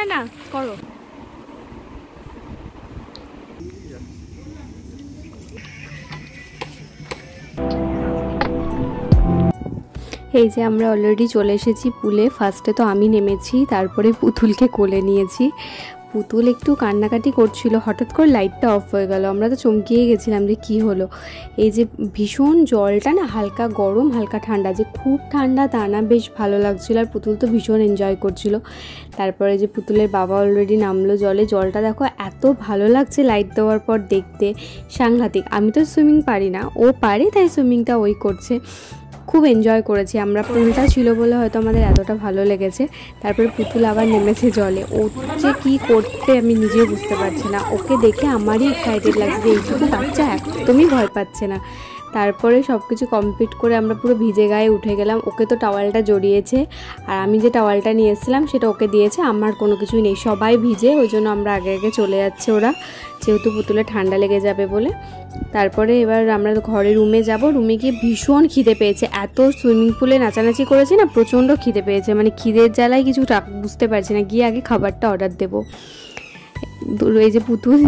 না না? করো। এই যে আমরা অলরেডি চলে এসেছি পুলে। ফার্স্টে তো আমি নেমেছি, তারপরে পুতুলকে কোলে নিয়েছি। পুতুল একটু কান্নাকাটি করছিল, হঠাৎ করে লাইটটা অফ হয়ে গেল। আমরা তো চমকিয়ে গেছিলাম যে কি হলো। এই যে ভীষণ জলটা না, হালকা গরম, হালকা ঠান্ডা, যে খুব ঠান্ডা তা না, বেশ ভালো লাগছিল। আর পুতুল তো ভীষণ এনজয় করছিল। তারপরে যে পুতুলের বাবা অলরেডি নামলো জলে, জলটা দেখো এত ভালো লাগছে লাইট দেওয়ার পর দেখতে, সাংঘাতিক। আমি তো সুইমিং পারি না, ও পারে তাই সুইমিংটা ওই করছে। খুব এনজয় করেছি। আমরা পুলটা ছিল বলে হয়তো আমাদের এতটা ভালো লেগেছে। তারপরে পুতুল আবার নেমেছে জলে। ও যে কী করতে আমি নিজেও বুঝতে পারছি না। ওকে দেখে আমারই এক্সাইটেড লাগছে যে এইটুকু বাচ্চা, একদমই ভয় পাচ্ছে না। তারপরে সব কিছু কমপ্লিট করে আমরা পুরো ভিজে গায়ে উঠে গেলাম। ওকে তো টাওয়ালটা জড়িয়েছে। আর আমি যে টাওয়ালটা নিয়ে এসেছিলাম, সেটা ওকে দিয়েছে। আমার কোনো কিছুই নেই। সবাই ভিজে, ওই জন্য আমরা আগে আগে চলে যাচ্ছে ওরা। যেহেতু পুতুলে ঠান্ডা লেগে যাবে বলে। তারপরে এবার আমরা ঘরে রুমে যাব। রুমে গিয়ে ভীষণ খিদে পেয়েছে। এত সুইমিং পুলে নাচানাচি করেছি না, প্রচণ্ড খিদে পেয়েছে। মানে খিদের জ্বালায় কিছু বুঝতে পারছি না। গিয়ে আগে খাবারটা অর্ডার দেবো। এই যে পুতুল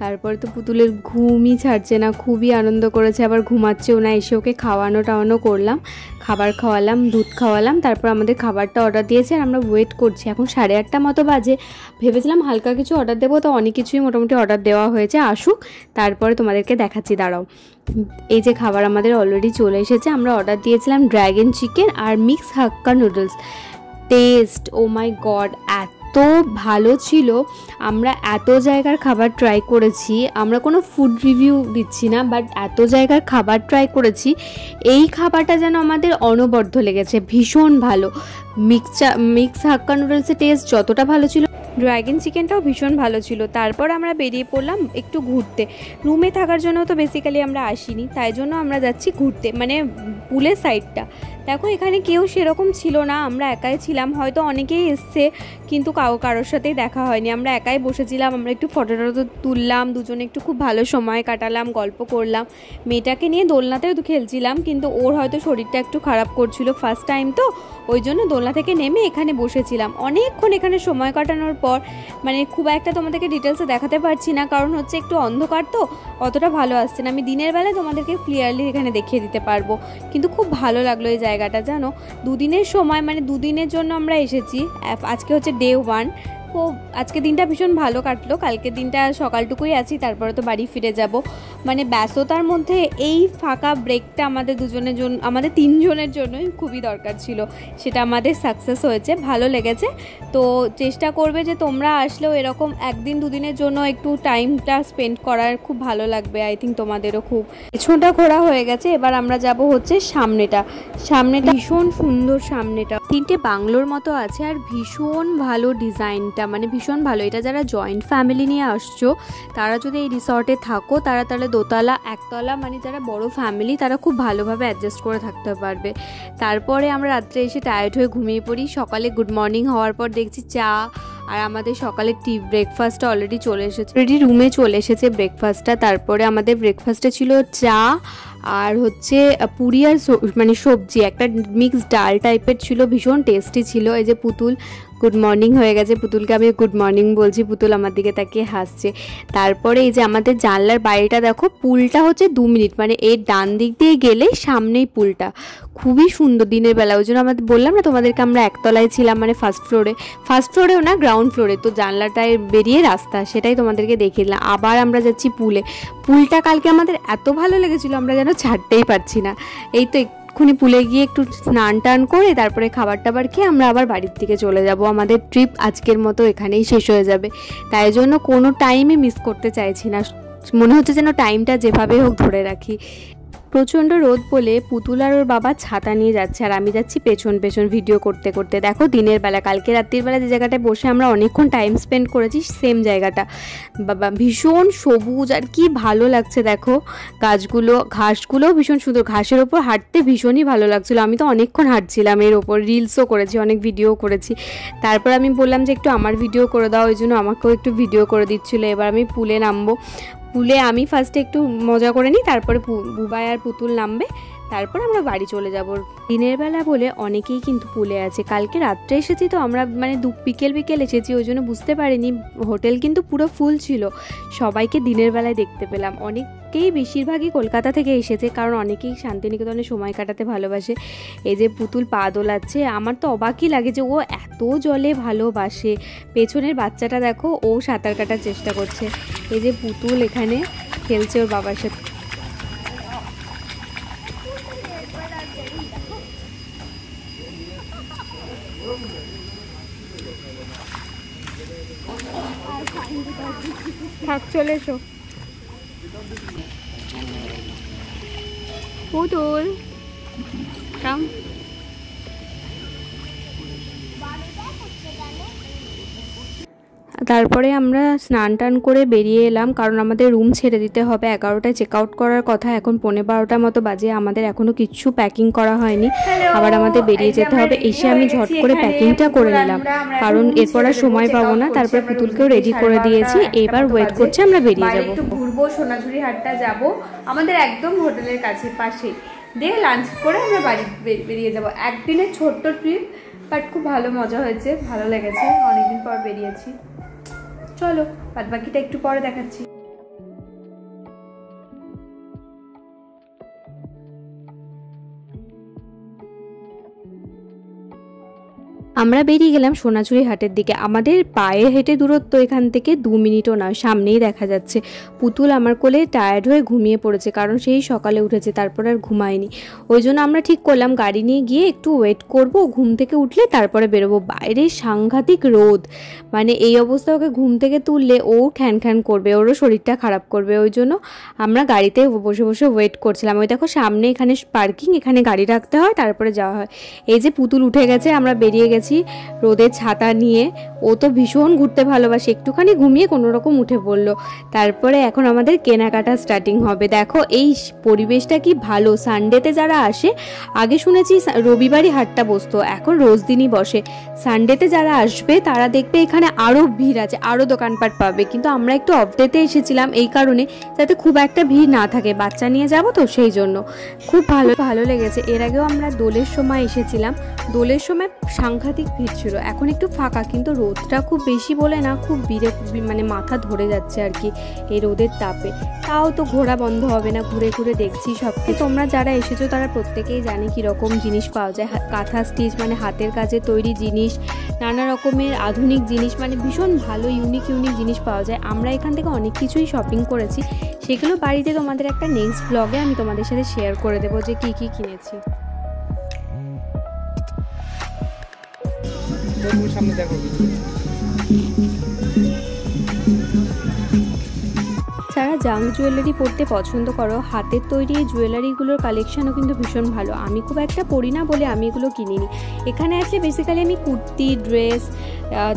তারপরে তো পুতুলের ঘুমই ছাড়ছে না, খুবই আনন্দ করেছে। আবার ঘুমাচ্ছেও না, এসে ওকে খাওয়ানো টাওয়ানো করলাম। খাবার খাওয়ালাম, দুধ খাওয়ালাম, তারপর আমাদের খাবারটা অর্ডার দিয়েছে আর আমরা ওয়েট করছি। এখন সাড়ে আটটা মতো বাজে। ভেবেছিলাম হালকা কিছু অর্ডার দেবো, তো অনেক কিছুই মোটামুটি অর্ডার দেওয়া হয়েছে। আসুক, তারপরে তোমাদেরকে দেখাচ্ছি, দাঁড়াও। এই যে খাবার আমাদের অলরেডি চলে এসেছে, আমরা অর্ডার দিয়েছিলাম dragon chicken R mix Hakka noodles taste oh my God এত এত ভালো ছিল, আমরা এত জায়গার খাবার ট্রাই করেছি, আমরা কোনো ফুড রিভিউ দিচ্ছি না বাট এত জায়গার খাবার ট্রাই করেছি, এই খাবারটা যেন আমাদের অনবদ্য লেগেছে, ভীষণ ভালো। মিক্সচা মিক্স হাক্কা নুডলসের টেস্ট যতটা ভালো ছিল ড্রাগন চিকেনটাও ভীষণ ভালো ছিল। তারপর আমরা বেরিয়ে পড়লাম একটু ঘুরতে। রুমে থাকার জন্য তো বেসিক্যালি আমরা আসিনি, তাই জন্য আমরা যাচ্ছি ঘুরতে মানে পুলের সাইডটা দেখো, এখানে কেউ সেরকম ছিল না। আমরা একাই ছিলাম। হয়তো অনেকেই এসছে, কিন্তু কাউ, কারোর সাথেই দেখা হয়নি। আমরা একাই বসেছিলাম, আমরা একটু ফটো টটো তুললাম, দুজনে একটু খুব ভালো সময় কাটালাম, গল্প করলাম। মেয়েটাকে নিয়ে দোলনাতেও খেলছিলাম, কিন্তু ওর হয়তো শরীরটা একটু খারাপ করছিল ফার্স্ট টাইম তো। ওই জন্য দোলনা থেকে নেমে এখানে বসেছিলাম। অনেকক্ষণ এখানে সময় কাটানোর পর মানে খুব একটা তোমাদেরকে ডিটেলসে দেখাতে পারছি না, কারণ হচ্ছে একটু অন্ধকার তো, অতটা ভালো আসছে না। আমি দিনের বেলায় তোমাদেরকে ক্লিয়ারলি এখানে দেখিয়ে দিতে পারব। কিন্তু খুব ভালো লাগল এই জায়গাটা, জানো? দুদিনের সময় মানে দুদিনের জন্য আমরা এসেছি। আজকে হচ্ছে ডে ওয়ান তো আজকে দিনটা ভীষণ ভালো কাটলো। কালকে দিনটা সকালটুকুই আছি, তারপরে তো বাড়ি ফিরে যাব। মানে ব্যস্ততার মধ্যে এই ফাঁকা ব্রেকটা আমাদের দুজনের জন্য আমাদের তিনজনের জন্যই খুবই দরকার ছিল। সেটা আমাদের সাকসেস হয়েছে, ভালো লেগেছে। তো চেষ্টা করবে যে তোমরা আসলেও এরকম একদিন দুদিনের জন্য একটু টাইমটা স্পেন্ড করার খুব ভালো লাগবে আই থিঙ্ক তোমাদেরও খুব। পেছনটা ঘোরা হয়ে গেছে, এবার আমরা যাব হচ্ছে সামনেটা। সামনেটা ভীষণ সুন্দর সামনেটা। তিনটে বাংলোর মতো আছে আর ভীষণ ভালো ডিজাইনটা মানে ভীষণ ভালো। এটা যারা জয়েন্ট ফ্যামিলি নিয়ে আসছো, তারা যদি এই রিসর্টে থাকো, তারা তাহলে দোতলা, একতলা মানে যারা বড় ফ্যামিলি তারা খুব ভালোভাবে অ্যাডজাস্ট করে থাকতে পারবে। তারপরে আমরা রাত্রে এসে টায়ার্ড হয়ে ঘুমিয়ে পড়ি। সকালে গুড মর্নিং হওয়ার পর দেখছি চা আর আমাদের সকালে টি ব্রেকফাস্টটা অলরেডি চলে এসেছে। অলরেডি রুমে চলে এসেছে ব্রেকফাস্টটা তারপরে আমাদের ব্রেকফাস্টে ছিল চা আর হচ্ছে পুরি আর মানে সবজি, একটা মিক্স ডাল টাইপের ছিল, ভীষণ টেস্টি ছিল। এই যে পুতুল গুড মর্নিং হয়ে গেছে পুতুলকে আমি গুড মর্নিং বলছি, পুতুল আমার দিকে তাকিয়ে হাসছে। তারপরে এই যে আমাদের জানলার বাড়িটা দেখো, পুলটা হচ্ছে দু মিনিট মানে এর ডান দিক দিয়ে গেলে সামনেই পুলটা। খুবই সুন্দর দিনের বেলা, ওই জন্য আমাদের বললাম না তোমাদেরকে আমরা একতলায় ছিলাম মানে ফার্স্ট ফ্লোরে ফার্স্ট ফ্লোরেও না গ্রাউন্ড ফ্লোরে তো জানলাটায় বেরিয়ে রাস্তা, সেটাই তোমাদেরকে দেখিয়ে দিলাম। আবার আমরা যাচ্ছি পুলে। পুলটা কালকে আমাদের এত ভালো লেগেছিলো, আমরা যেন ছাড়তেই পারছি না। এই তো এক্ষুনি পুলে গিয়ে একটু স্নান টান করে তারপরে খাবার টাবার খেয়ে আমরা আবার বাড়ির দিকে চলে যাব। আমাদের ট্রিপ আজকের মতো এখানেই শেষ হয়ে যাবে। তাই জন্য কোনো টাইমে মিস করতে চাইছি না। মনে হচ্ছে যেন টাইমটা যেভাবে হোক ধরে রাখি। প্রচণ্ড রোদ বলে পুতুল আর ওর বাবা ছাতা নিয়ে যাচ্ছে আর আমি যাচ্ছি পেছন পেছন ভিডিও করতে করতে। দেখো, দিনের বেলা, কালকে রাত্রির বেলা যে জায়গাটায় বসে আমরা অনেকক্ষণ টাইম স্পেন্ড করেছি সেম জায়গাটা। বাবা, ভীষণ সবুজ আর কি ভালো লাগছে, দেখো। গাছগুলো, ঘাসগুলোও ভীষণ সুন্দর। ঘাসের ওপর হাঁটতে ভীষণই ভালো লাগছিল। আমি তো অনেকক্ষণ হাঁটছিলাম, এর ওপর রিলসও করেছি, অনেক ভিডিও করেছি। তারপর আমি বললাম যে একটু আমার ভিডিও করে দাও, ওই জন্য আমাকেও একটু ভিডিও করে দিচ্ছিল। এবার আমি পুলে নামবো। পুলে আমি ফার্স্টে একটু মজা করে নিই তারপরে বুবাই আর পুতুল নামবে। তারপর আমরা বাড়ি চলে যাব। দিনের বেলা বলে অনেকেই কিন্তু পুলে আছে। কালকে রাত্রে এসেছি তো আমরা মানে দু বিকেল বিকেল এসেছি, ওই জন্য বুঝতে পারিনি। হোটেল কিন্তু পুরো ফুল ছিল। সবাইকে দিনের বেলায় দেখতে পেলাম। অনেকেই বেশিরভাগই কলকাতা থেকে এসেছে, কারণ অনেকেই শান্তিনিকেতনে সময় কাটাতে ভালোবাসে। এই যে পুতুল পা দোলাচ্ছে, আমার তো অবাকই লাগে যে ও এত জলে ভালোবাসে। পেছনের বাচ্চাটা দেখো, ও সাঁতার কাটার চেষ্টা করছে। এই যে পুতুল এখানে খেলছে ওর বাবার সাথে। থাক চলে এসো। পুতুল কাম তারপরে আমরা স্নান টান করে বেরিয়ে এলাম কারণ আমাদের রুম ছেড়ে দিতে হবে। এগারোটায় চেক আউট করার কথা এখন পনেরো বারোটার মতো বাজে আমাদের এখনও কিচ্ছু প্যাকিং করা হয়নি। আবার আমাদের বেরিয়ে যেতে হবে এসে আমি ঝট করে প্যাকিংটা করে নিলাম। কারণ এরপর আর সময় পাবো না তারপরে পুতুলকেও রেডি করে দিয়েছি। এবার ওয়েট করছে আমরা বেরিয়ে যাব। একটু ঘুরবো সোনাঝুরি হাটটা যাব আমাদের একদম হোটেলের কাছে পাশেই। দিয়ে লাঞ্চ করে আমরা বাড়ি বেরিয়ে যাব। একদিনের ছোট্ট ট্রিপ বাট খুব ভালো মজা হয়েছে ভালো লেগেছে অনেকদিন পর বেরিয়েছি। চলো বাদ বাকিটা একটু পরে দেখাচ্ছি। আমরা বেরিয়ে গেলাম সোনাঝুরি হাটের দিকে। আমাদের পায়ে হেঁটে দূরত্ব এখান থেকে দু মিনিটও নয়, সামনেই দেখা যাচ্ছে। পুতুল আমার কোলে টায়ার্ড হয়ে ঘুমিয়ে পড়েছে, কারণ সেই সকালে উঠেছে, তারপর আর ঘুমায়নি। ওই জন্য আমরা ঠিক করলাম গাড়ি নিয়ে গিয়ে একটু ওয়েট করব, ঘুম থেকে উঠলে তারপরে বেরোবো। বাইরে সাংঘাতিক রোদ। মানে এই অবস্থা, ওকে ঘুম থেকে তুললে ও খ্যান খ্যান করবে, ওরও শরীরটা খারাপ করবে। ওই জন্য আমরা গাড়িতে বসে বসে ওয়েট করছিলাম। ওই দেখো সামনে এখানে পার্কিং এখানে গাড়ি রাখতে হয়, তারপরে যাওয়া হয়। এই যে পুতুল উঠে গেছে, আমরা বেরিয়ে গেছি। রোদের ছাতা নিয়ে। ও তো ভীষণ ঘুরতে ভালোবাসে, একটুখানি ঘুমিয়ে কোনো রকম উঠে পড়ল। তারপরে এখন আমাদের কেনাকাটা স্টার্টিং হবে। দেখো, এই পরিবেশটা কি ভালো। সানডেতে যারা আসে, আগে শুনেছি রবিবারই হাটটা বসতো, এখন রোজ দিনই বসে। সানডেতে যারা আসবে, তারা দেখবে এখানে আরও ভিড় আছে আরও দোকানপাট পাবে। কিন্তু আমরা একটু অফ ডেতে এসেছিলাম এই কারণে, যাতে খুব একটা ভিড় না থাকে। বাচ্চা নিয়ে যাব তো সেই জন্য। খুব ভালো ভালো লেগেছে। এর আগেও আমরা দোলের সময় এসেছিলাম। দোলের সময় সাংঘাতিক ভিড় ছিল এখন একটু ফাঁকা, কিন্তু রোদটা খুব বেশি বলে না, খুব বিরে মানে মাথা ধরে যাচ্ছে আর কি এই রোদের তাপে। তাও তো ঘোরা বন্ধ হবে না, ঘুরে ঘুরে দেখছি সব। তোমরা যারা এসেছ, তারা প্রত্যেকেই জানে কীরকম জিনিস পাওয়া যায়। কাঁথা স্টিচ মানে হাতের কাজে তৈরি জিনিস, নানা রকমের আধুনিক জিনিস মানে ভীষণ ভালো ইউনিক ইউনিক জিনিস পাওয়া যায়। আমরা এখান থেকে অনেক কিছুই শপিং করেছি। সেগুলো বাড়িতে তোমাদের একটা নেক্সট ব্লগে আমি তোমাদের সাথে শেয়ার করে দেবো যে কী কী কিনেছি। সামনে দেখো। যারা জাঙ্ক জুয়েলারি পরতে পছন্দ করো, হাতের তৈরি এই জুয়েলারিগুলোর কালেকশানও কিন্তু ভীষণ ভালো। আমি খুব একটা পরি না বলে আমি এগুলো কিনিনি। এখানে আসলে বেসিক্যালি আমি কুর্তি ড্রেস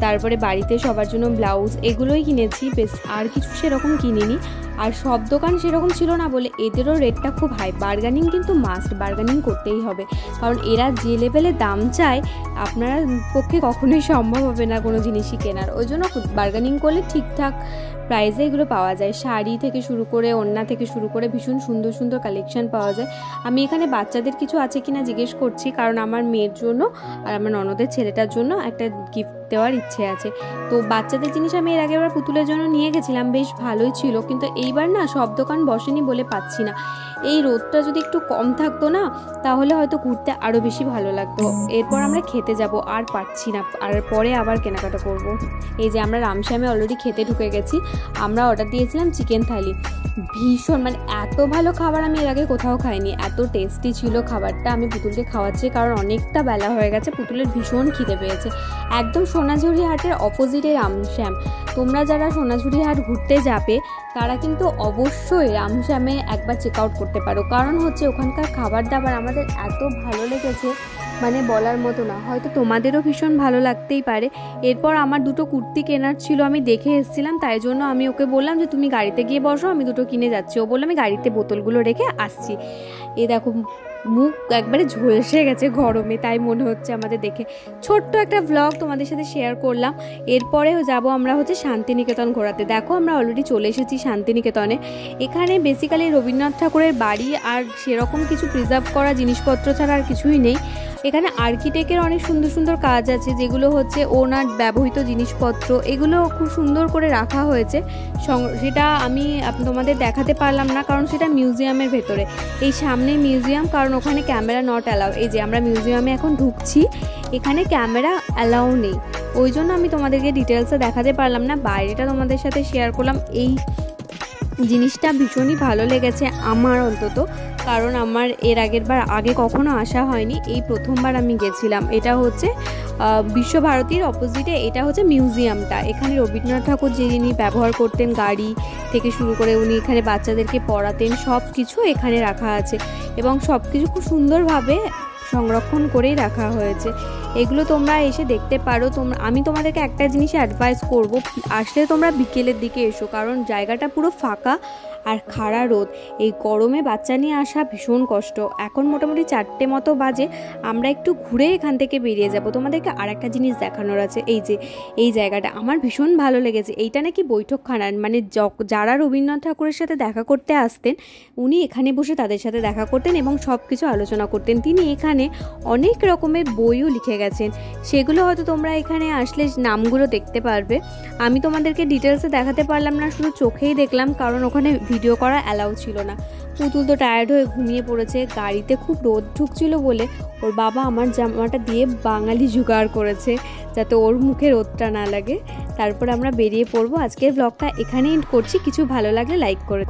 তারপরে বাড়িতে সবার জন্য ব্লাউজ এগুলোই কিনেছি। বেশ, আর কিছু সেরকম কিনিনি। আর সব দোকান সেরকম ছিল না বলে এদেরও রেটটা খুব হাই বার্গানিং কিন্তু মাস্ট বার্গানিং করতেই হবে। কারণ এরা যে লেভেলে দাম চায়, আপনার পক্ষে কখনোই সম্ভব হবে না কোনো জিনিসই কেনার। ওই জন্য বার্গানিং করলে ঠিকঠাক প্রাইসে এগুলো পাওয়া যায়। শাড়ি থেকে শুরু করে, ওড়না থেকে শুরু করে ভীষণ সুন্দর সুন্দর কালেকশন পাওয়া যায়। আমি এখানে বাচ্চাদের কিছু আছে কিনা জিজ্ঞেস করছি, কারণ আমার মেয়ের জন্য আর আমার ননদের ছেলেটার জন্য একটা গিফট দেওয়ার ইচ্ছে আছে। তো বাচ্চাদের জিনিস আমি এর আগে আবার পুতুলের জন্য নিয়ে গেছিলাম, বেশ ভালোই ছিল। কিন্তু এইবার না সব দোকান বসেনি বলে পাচ্ছি না। এই রোদটা যদি একটু কম থাকতো না, তাহলে হয়তো ঘুরতে আরও বেশি ভালো লাগতো। এরপর আমরা খেতে যাব, আর পাচ্ছি না। আর পরে আবার কেনাকাটা করব। এই যে আমরা রামশ্যামে অলরেডি খেতে ঢুকে গেছি। আমরা অর্ডার দিয়েছিলাম চিকেন থালি ভীষণ মানে এত ভালো খাবার আমি এর আগে কোথাও খাইনি। এত টেস্টি ছিল খাবারটা। আমি পুতুলকে খাওয়াচ্ছি, কারণ অনেকটা বেলা হয়ে গেছে। পুতুলের ভীষণ খিদে পেয়েছে। একদম সোনাঝুরি হাটের অপোজিটে রামশ্যাম। তোমরা যারা সোনাঝুরি হাট ঘুরতে যাবে, তারা কিন্তু অবশ্যই রামশ্যামে একবার চেক আউট করতে পারো। কারণ হচ্ছে ওখানকার খাবার দাবার আমাদের এত ভালো লেগেছে মানে বলার মতো না। হয়তো তোমাদেরও ভীষণ ভালো লাগতেই পারে। এরপর আমার দুটো কুর্তি কেনার ছিল, আমি দেখে এসেছিলাম, তাই জন্য আমি ওকে বললাম যে, তুমি গাড়িতে গিয়ে বসো, আমি দুটো কিনে যাচ্ছি। ও বলল, আমি গাড়িতে বোতলগুলো রেখে আসছি। এ দেখো মুখ একবারে ঝলসে গেছে গরমে, তাই মনে হচ্ছে আমাদের দেখে। ছোট্ট একটা ব্লগ তোমাদের সাথে শেয়ার করলাম। এরপরে যাব আমরা হচ্ছে শান্তিনিকেতন ঘোরাতে। দেখো, আমরা অলরেডি চলে এসেছি শান্তিনিকেতনে। এখানে বেসিক্যালি রবীন্দ্রনাথ ঠাকুরের বাড়ি আর সেরকম কিছু প্রিজার্ভ করা জিনিসপত্র ছাড়া আর কিছুই নেই। এখানে আর্কিটেক্টের অনেক সুন্দর সুন্দর কাজ আছে, যেগুলো হচ্ছে ওনার ব্যবহৃত জিনিসপত্র, এগুলো খুব সুন্দর করে রাখা হয়েছে। সেটা আমি তোমাদের দেখাতে পারলাম না, কারণ সেটা মিউজিয়ামের ভেতরে। এই সামনে মিউজিয়াম কারণ ওখানে ক্যামেরা নট অ্যালাউ এই যে আমরা মিউজিয়ামে এখন ঢুকছি, এখানে ক্যামেরা অ্যালাউ নেই। ওই জন্য আমি তোমাদেরকে ডিটেলসে দেখাতে পারলাম না, বাইরেটা তোমাদের সাথে শেয়ার করলাম। এই জিনিসটা ভীষণই ভালো লেগেছে আমার অন্তত, কারণ আমার এর আগের বার আগে কখনো আসা হয়নি, এই প্রথমবার আমি গেছিলাম। এটা হচ্ছে বিশ্বভারতীর অপোজিটে এটা হচ্ছে মিউজিয়ামটা এখানে রবীন্দ্রনাথ ঠাকুর যে যিনি ব্যবহার করতেন গাড়ি থেকে শুরু করে উনি এখানে বাচ্চাদেরকে পড়াতেন সব কিছু এখানে রাখা আছে। এবং সব কিছু খুব সুন্দরভাবে সংরক্ষণ করেই রাখা হয়েছে। এগুলো তোমরা এসে দেখতে পারো। তোমরা আমি তোমাদেরকে একটা জিনিস অ্যাডভাইস করব। আসলে তোমরা বিকেলের দিকে এসো, কারণ জায়গাটা পুরো ফাঁকা আর খাড়া রোদ। এই গরমে বাচ্চা নিয়ে আসা ভীষণ কষ্ট। এখন মোটামুটি চারটে মতো বাজে। আমরা একটু ঘুরে এখান থেকে বেরিয়ে যাব। তোমাদেরকে আর একটা জিনিস দেখানোর আছে। এই যে, এই জায়গাটা আমার ভীষণ ভালো লেগেছে। এইটা নাকি বৈঠকখানা। মানে যারা রবীন্দ্রনাথ ঠাকুরের সাথে দেখা করতে আসতেন, উনি এখানে বসে তাদের সাথে দেখা করতেন এবং সব কিছু আলোচনা করতেন। তিনি এখানে অনেক রকমের বইও লিখে গেছেন। সেগুলো হয়তো তোমরা এখানে আসলে নামগুলো দেখতে পারবে। আমি তোমাদেরকে ডিটেলসে দেখাতে পারলাম না, শুধু চোখেই দেখলাম, কারণ ওখানে ভিডিও করা অ্যালাউ ছিল না। পুতুল তো টায়ার্ড হয়ে ঘুমিয়ে পড়েছে, গাড়িতে খুব রোদ ঢুকছিল বলে ওর বাবা আমার জামাটা দিয়ে বাঙালি জোগাড় করেছে, যাতে ওর মুখে রোদটা না লাগে। তারপর আমরা বেরিয়ে পড়ব। আজকের ব্লগটা এখানে এন্ড করছি। কিছু ভালো লাগলে লাইক করে